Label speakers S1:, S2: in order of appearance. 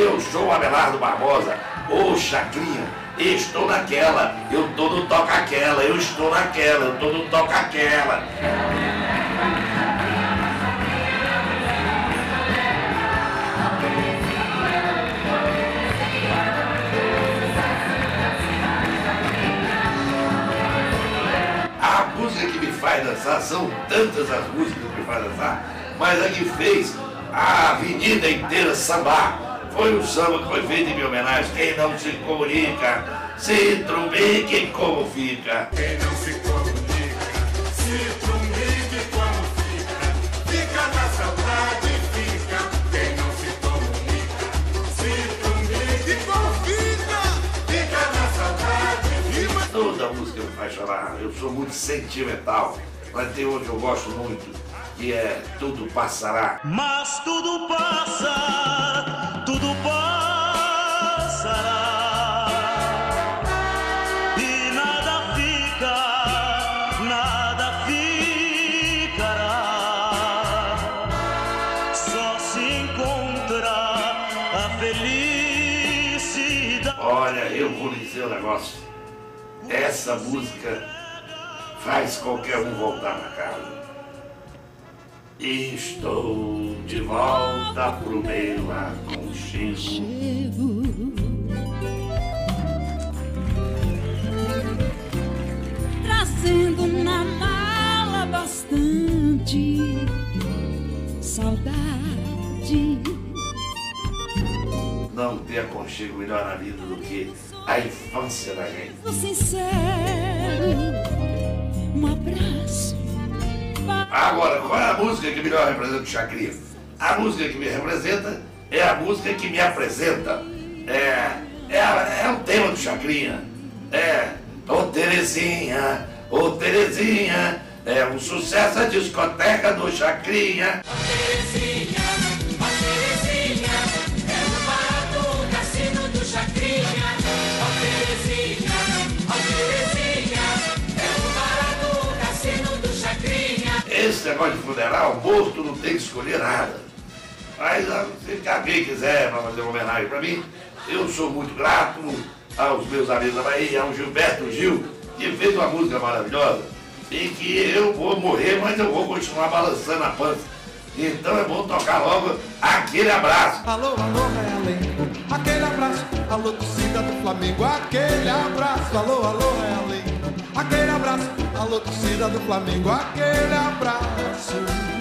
S1: Eu sou Abelardo Barbosa, ô Chacrinha, estou naquela, eu tô no toca aquela, eu estou naquela, eu tô no toca aquela. A música que me faz dançar, são tantas as músicas que me faz dançar, mas a que fez a avenida inteira sambar foi um samba que foi feito em minha homenagem. Quem não se comunica, se trumbique como fica.
S2: Quem não se comunica, se trumbique como fica. Fica na saudade, fica. Quem não se comunica, se trumbique como fica. Fica na saudade, fica.
S1: Toda música me faz chorar. Eu sou muito sentimental. Mas tem uma que eu gosto muito, que é Tudo Passará.
S3: Mas tudo passa,
S1: Olha, eu vou dizer um negócio. Essa música faz qualquer um voltar para casa. Estou de volta pro meu aconchego.
S4: trazendo na mala bastante saudade.
S1: Não tem aconchego melhor na vida do que a infância da gente.
S4: Um.
S1: Agora, qual é a música que melhor representa o Chacrinha? A música que me representa é a música que me apresenta. É, é, é o tema do Chacrinha. É, ô Terezinha, ô Terezinha, é um sucesso a discoteca do Chacrinha. Esse negócio de funeral, morto não tem que escolher nada. Mas ah, se alguém quiser fazer uma homenagem para mim, eu sou muito grato aos meus amigos da Bahia, ao Gilberto Gil, que fez uma música maravilhosa, e que eu vou morrer, mas eu vou continuar balançando a pança. Então é bom tocar logo aquele abraço.
S5: Alô, alô, Realengo, aquele abraço. Alô, torcida do Flamengo, aquele abraço. Alô, Alô, torcida do Flamengo, aquele abraço.